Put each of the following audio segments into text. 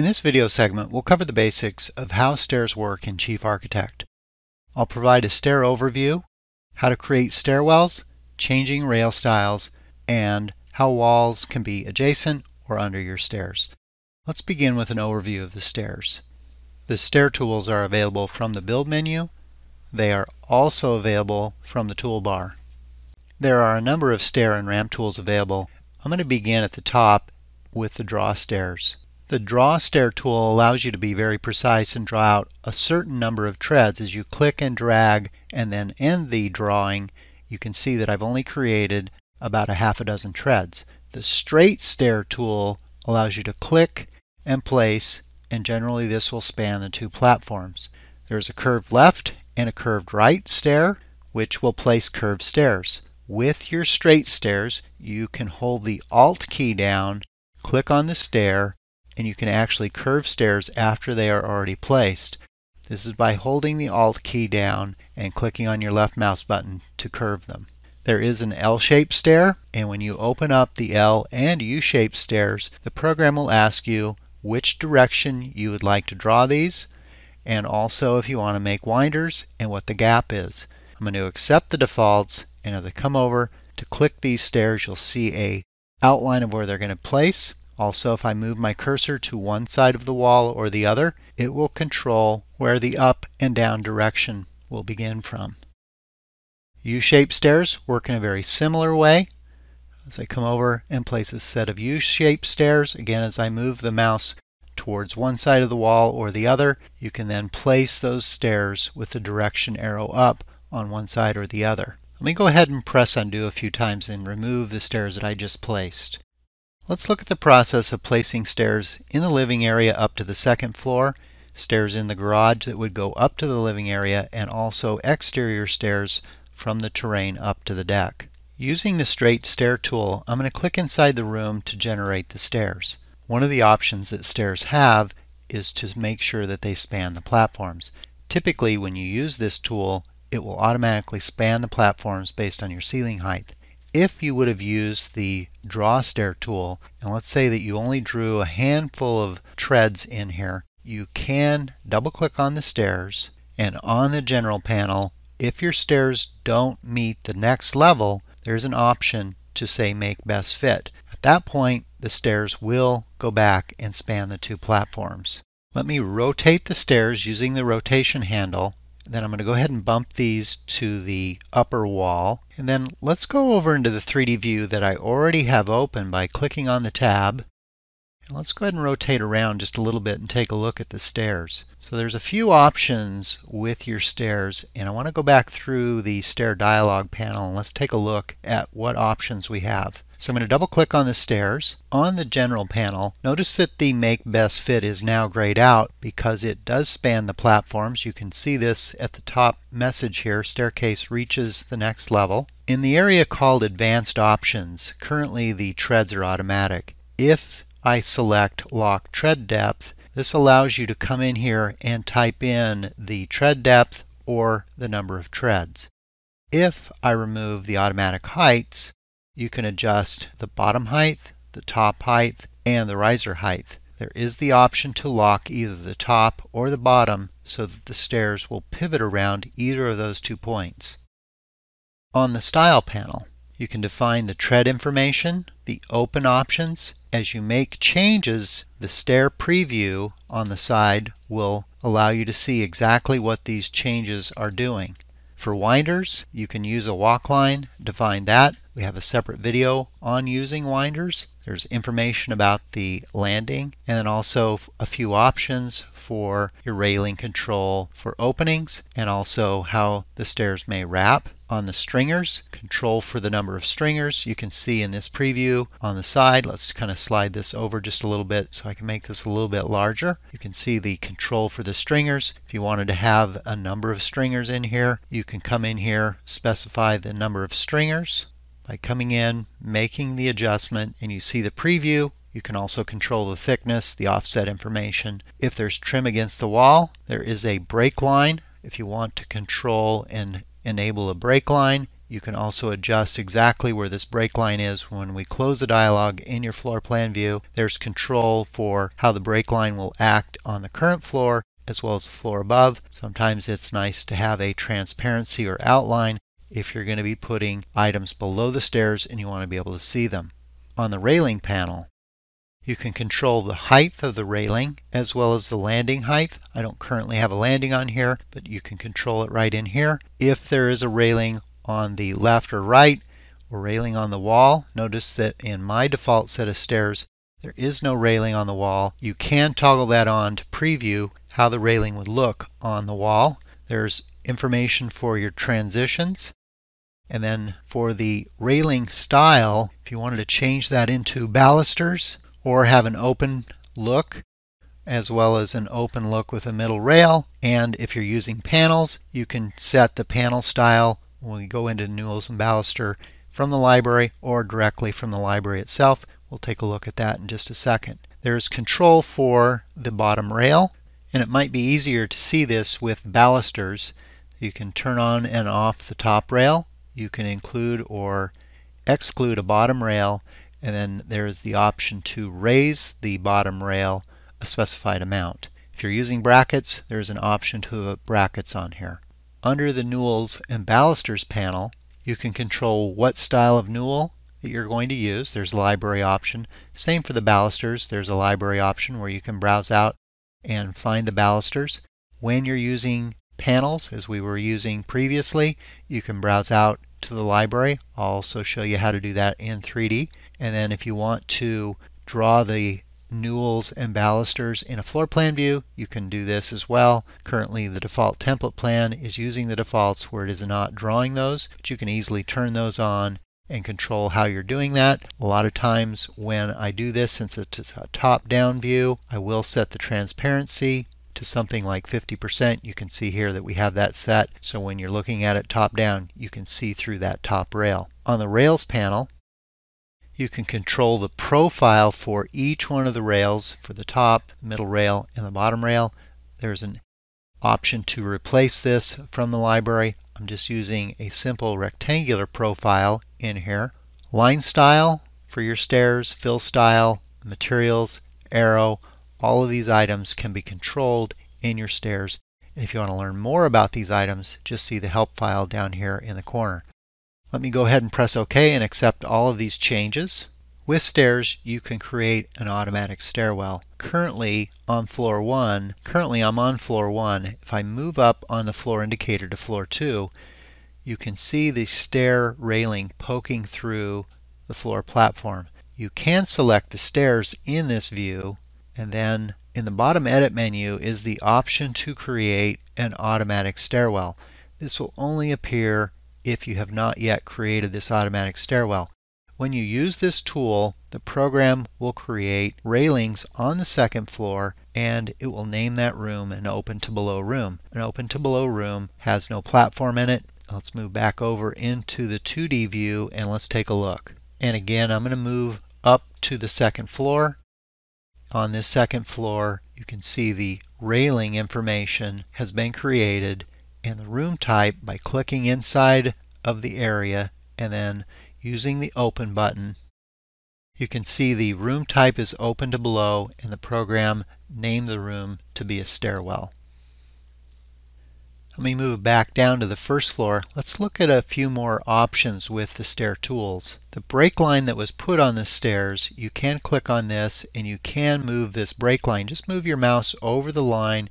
In this video segment, we'll cover the basics of how stairs work in Chief Architect. I'll provide a stair overview, how to create stairwells, changing rail styles, and how walls can be adjacent or under your stairs. Let's begin with an overview of the stairs. The stair tools are available from the Build menu. They are also available from the toolbar. There are a number of stair and ramp tools available. I'm going to begin at the top with the Draw Stairs. The Draw Stair tool allows you to be very precise and draw out a certain number of treads. As you click and drag and then end the drawing, you can see that I've only created about a half a dozen treads. The Straight Stair tool allows you to click and place, and generally this will span the two platforms. There's a curved left and a curved right stair, which will place curved stairs. With your straight stairs, you can hold the Alt key down, click on the stair, and you can actually curve stairs after they are already placed. This is by holding the Alt key down and clicking on your left mouse button to curve them. There is an L-shaped stair, and when you open up the L and U-shaped stairs, the program will ask you which direction you would like to draw these, and also if you want to make winders and what the gap is. I'm going to accept the defaults, and as I come over to click these stairs, you'll see a outline of where they're going to place. Also, if I move my cursor to one side of the wall or the other, it will control where the up and down direction will begin from. U-shaped stairs work in a very similar way. As I come over and place a set of U-shaped stairs, again as I move the mouse towards one side of the wall or the other, you can then place those stairs with the direction arrow up on one side or the other. Let me go ahead and press undo a few times and remove the stairs that I just placed. Let's look at the process of placing stairs in the living area up to the second floor, stairs in the garage that would go up to the living area, and also exterior stairs from the terrain up to the deck. Using the straight stair tool, I'm going to click inside the room to generate the stairs. One of the options that stairs have is to make sure that they span the platforms. Typically when you use this tool, it will automatically span the platforms based on your ceiling height if you would have used the draw stair tool, and let's say that you only drew a handful of treads in here, you can double click on the stairs and on the general panel, if your stairs don't meet the next level, there's an option to say make best fit. At that point, the stairs will go back and span the two platforms. Let me rotate the stairs using the rotation handle then I'm going to go ahead and bump these to the upper wall. And then let's go over into the 3D view that I already have open by clicking on the tab. And let's go ahead and rotate around just a little bit and take a look at the stairs. So there's a few options with your stairs and I want to go back through the stair dialog panel and let's take a look at what options we have. So I'm going to double click on the stairs. On the general panel, notice that the make best fit is now grayed out because it does span the platforms. You can see this at the top message here, staircase reaches the next level. In the area called advanced options, currently the treads are automatic. If I select lock tread depth, this allows you to come in here and type in the tread depth or the number of treads. If I remove the automatic heights, you can adjust the bottom height, the top height, and the riser height. There is the option to lock either the top or the bottom so that the stairs will pivot around either of those two points. On the Style panel, you can define the tread information, the open options. As you make changes, the stair preview on the side will allow you to see exactly what these changes are doing. For winders, you can use a walk line, define that. We have a separate video on using winders. There's information about the landing and then also a few options for your railing control for openings and also how the stairs may wrap on the stringers, control for the number of stringers. You can see in this preview on the side, let's kind of slide this over just a little bit so I can make this a little bit larger. You can see the control for the stringers. If you wanted to have a number of stringers in here, you can come in here, specify the number of stringers by coming in, making the adjustment, and you see the preview. You can also control the thickness, the offset information. If there's trim against the wall, there is a break line. If you want to control and enable a break line, You can also adjust exactly where this break line is when we close the dialog in your floor plan view. There's control for how the break line will act on the current floor as well as the floor above. Sometimes it's nice to have a transparency or outline if you're going to be putting items below the stairs and you want to be able to see them. On the railing panel, you can control the height of the railing as well as the landing height. I don't currently have a landing on here, but you can control it right in here. If there is a railing on the left or right or railing on the wall, notice that in my default set of stairs, there is no railing on the wall. You can toggle that on to preview how the railing would look on the wall. There's information for your transitions. And then for the railing style, if you wanted to change that into balusters, or have an open look as well as an open look with a middle rail. And if you're using panels, you can set the panel style when we go into Newels and Baluster from the library or directly from the library itself. We'll take a look at that in just a second. There's control for the bottom rail, and it might be easier to see this with balusters. You can turn on and off the top rail. You can include or exclude a bottom rail and then there's the option to raise the bottom rail a specified amount. If you're using brackets, there's an option to have brackets on here. Under the newels and Balusters panel, you can control what style of newel that you're going to use. There's a library option. Same for the balusters. There's a library option where you can browse out and find the balusters. When you're using panels, as we were using previously, you can browse out to the library. I'll also show you how to do that in 3D. And then if you want to draw the newels and balusters in a floor plan view, you can do this as well. Currently the default template plan is using the defaults where it is not drawing those, but you can easily turn those on and control how you're doing that. A lot of times when I do this, since it's a top-down view, I will set the transparency to something like 50%. You can see here that we have that set. So when you're looking at it top down, you can see through that top rail. On the rails panel, you can control the profile for each one of the rails for the top, middle rail, and the bottom rail. There's an option to replace this from the library. I'm just using a simple rectangular profile in here. Line style for your stairs, fill style, materials, arrow, all of these items can be controlled in your stairs. And if you want to learn more about these items, just see the help file down here in the corner. Let me go ahead and press OK and accept all of these changes. With stairs, you can create an automatic stairwell. Currently on floor 1, currently I'm on floor 1. If I move up on the floor indicator to floor 2, you can see the stair railing poking through the floor platform. You can select the stairs in this view and then in the bottom edit menu is the option to create an automatic stairwell. This will only appear if you have not yet created this automatic stairwell. When you use this tool, the program will create railings on the second floor and it will name that room an open to below room. An open to below room has no platform in it. Let's move back over into the 2D view and let's take a look. And again, I'm going to move up to the second floor on this second floor, you can see the railing information has been created and the room type by clicking inside of the area and then using the open button you can see the room type is open to below and the program named the room to be a stairwell. Let me move back down to the first floor. Let's look at a few more options with the stair tools. The break line that was put on the stairs, you can click on this and you can move this break line. Just move your mouse over the line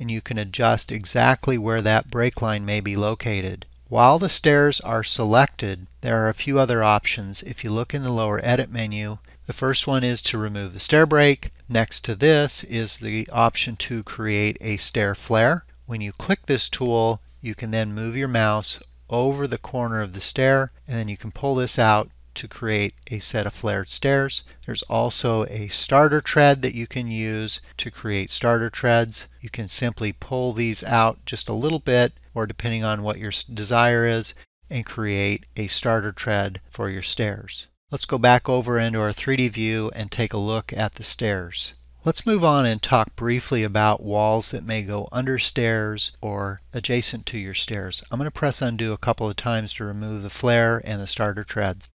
and you can adjust exactly where that break line may be located. While the stairs are selected, there are a few other options. If you look in the lower edit menu, the first one is to remove the stair break. Next to this is the option to create a stair flare. When you click this tool, you can then move your mouse over the corner of the stair and then you can pull this out to create a set of flared stairs. There's also a starter tread that you can use to create starter treads. You can simply pull these out just a little bit or depending on what your desire is and create a starter tread for your stairs. Let's go back over into our 3D view and take a look at the stairs. Let's move on and talk briefly about walls that may go under stairs or adjacent to your stairs. I'm going to press undo a couple of times to remove the flare and the starter treads.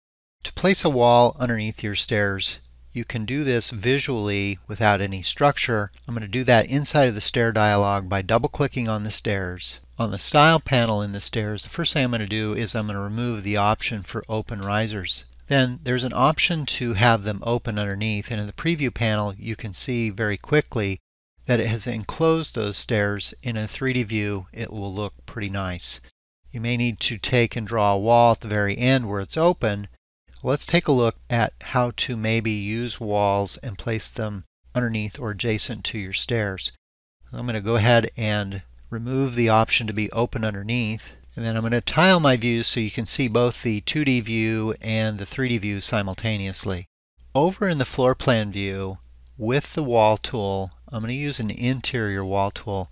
To place a wall underneath your stairs, you can do this visually without any structure. I'm going to do that inside of the stair dialog by double clicking on the stairs. On the style panel in the stairs, the first thing I'm going to do is I'm going to remove the option for open risers. Then there's an option to have them open underneath and in the preview panel you can see very quickly that it has enclosed those stairs in a 3D view it will look pretty nice. You may need to take and draw a wall at the very end where it's open Let's take a look at how to maybe use walls and place them underneath or adjacent to your stairs. I'm going to go ahead and remove the option to be open underneath and then I'm going to tile my views so you can see both the 2D view and the 3D view simultaneously. Over in the floor plan view with the wall tool I'm going to use an interior wall tool.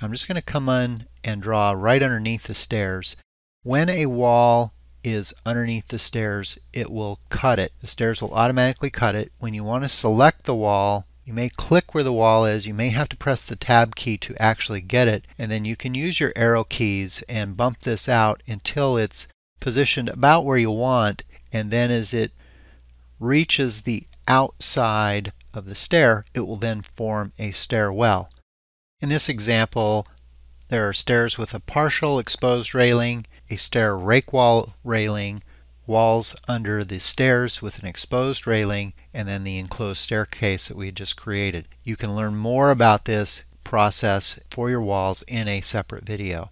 I'm just going to come in and draw right underneath the stairs. When a wall is underneath the stairs, it will cut it. The stairs will automatically cut it. When you want to select the wall, you may click where the wall is. You may have to press the tab key to actually get it. And then you can use your arrow keys and bump this out until it's positioned about where you want. And then as it reaches the outside of the stair, it will then form a stairwell. In this example, there are stairs with a partial exposed railing a stair rake wall railing, walls under the stairs with an exposed railing, and then the enclosed staircase that we just created. You can learn more about this process for your walls in a separate video.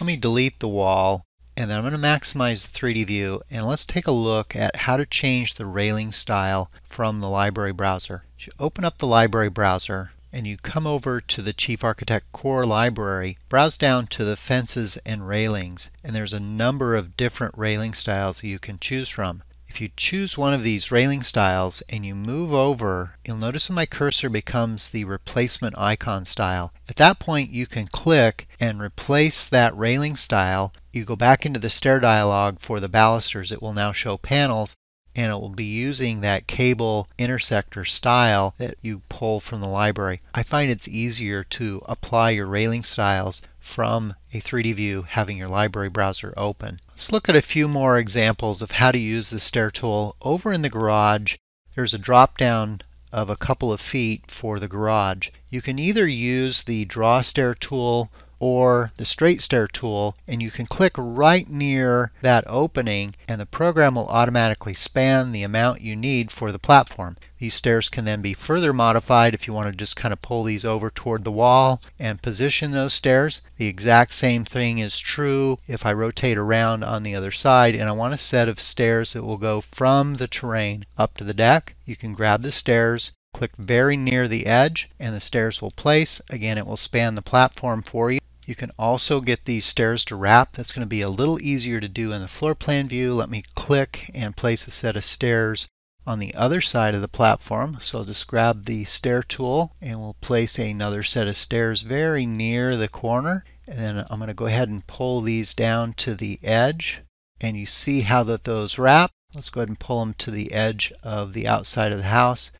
Let me delete the wall and then I'm going to maximize the 3D view and let's take a look at how to change the railing style from the library browser. you open up the library browser and you come over to the Chief Architect Core Library, browse down to the fences and railings, and there's a number of different railing styles you can choose from. If you choose one of these railing styles and you move over, you'll notice my cursor becomes the replacement icon style. At that point you can click and replace that railing style. You go back into the stair dialog for the balusters. It will now show panels and it will be using that cable intersector style that you pull from the library. I find it's easier to apply your railing styles from a 3D view having your library browser open. Let's look at a few more examples of how to use the stair tool. Over in the garage there's a drop down of a couple of feet for the garage. You can either use the draw stair tool or the straight stair tool and you can click right near that opening and the program will automatically span the amount you need for the platform. These stairs can then be further modified if you want to just kind of pull these over toward the wall and position those stairs. The exact same thing is true if I rotate around on the other side and I want a set of stairs that will go from the terrain up to the deck. You can grab the stairs Click very near the edge and the stairs will place. Again, it will span the platform for you. You can also get these stairs to wrap. That's going to be a little easier to do in the floor plan view. Let me click and place a set of stairs on the other side of the platform. So I'll just grab the stair tool and we'll place another set of stairs very near the corner. And then I'm going to go ahead and pull these down to the edge. And you see how that those wrap. Let's go ahead and pull them to the edge of the outside of the house.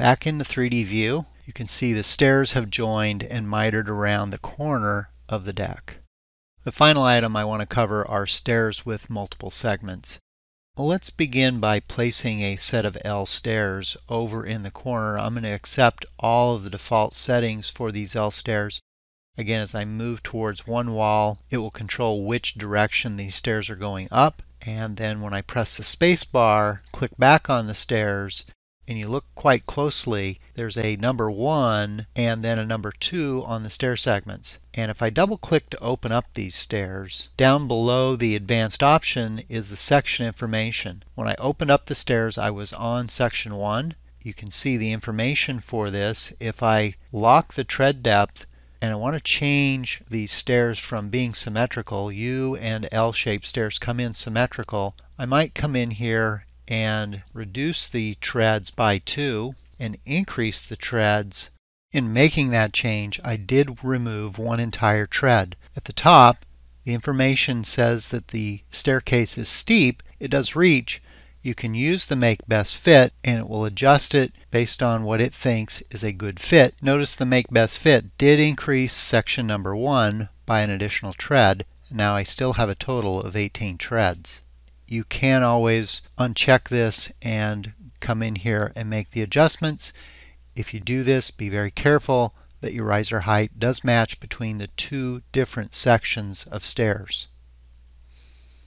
Back in the 3D view, you can see the stairs have joined and mitered around the corner of the deck. The final item I want to cover are stairs with multiple segments. Let's begin by placing a set of L stairs over in the corner. I'm going to accept all of the default settings for these L stairs. Again, as I move towards one wall, it will control which direction these stairs are going up. And then when I press the space bar, click back on the stairs, and you look quite closely, there's a number 1 and then a number 2 on the stair segments. And if I double click to open up these stairs, down below the advanced option is the section information. When I opened up the stairs I was on section 1. You can see the information for this. If I lock the tread depth and I want to change these stairs from being symmetrical, U and L-shaped stairs come in symmetrical, I might come in here and reduce the treads by 2 and increase the treads. In making that change, I did remove one entire tread. At the top, the information says that the staircase is steep. It does reach. you can use the make best fit and it will adjust it based on what it thinks is a good fit. Notice the make best fit did increase section number 1 by an additional tread. Now I still have a total of 18 treads. You can always uncheck this and come in here and make the adjustments. If you do this, be very careful that your riser height does match between the two different sections of stairs.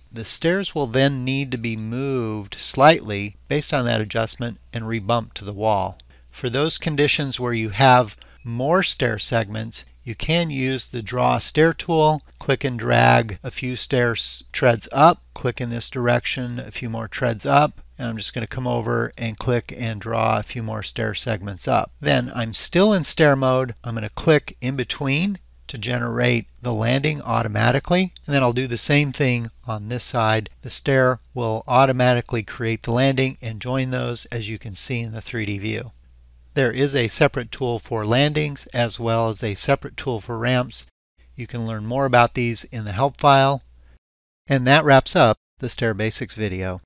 The stairs will then need to be moved slightly based on that adjustment and rebumped to the wall. For those conditions where you have more stair segments, you can use the Draw Stair tool, click and drag a few stair treads up, click in this direction a few more treads up, and I'm just going to come over and click and draw a few more stair segments up. Then I'm still in stair mode. I'm going to click in between to generate the landing automatically. And then I'll do the same thing on this side. The stair will automatically create the landing and join those as you can see in the 3D view. There is a separate tool for landings as well as a separate tool for ramps. You can learn more about these in the help file. And that wraps up the Stair Basics video.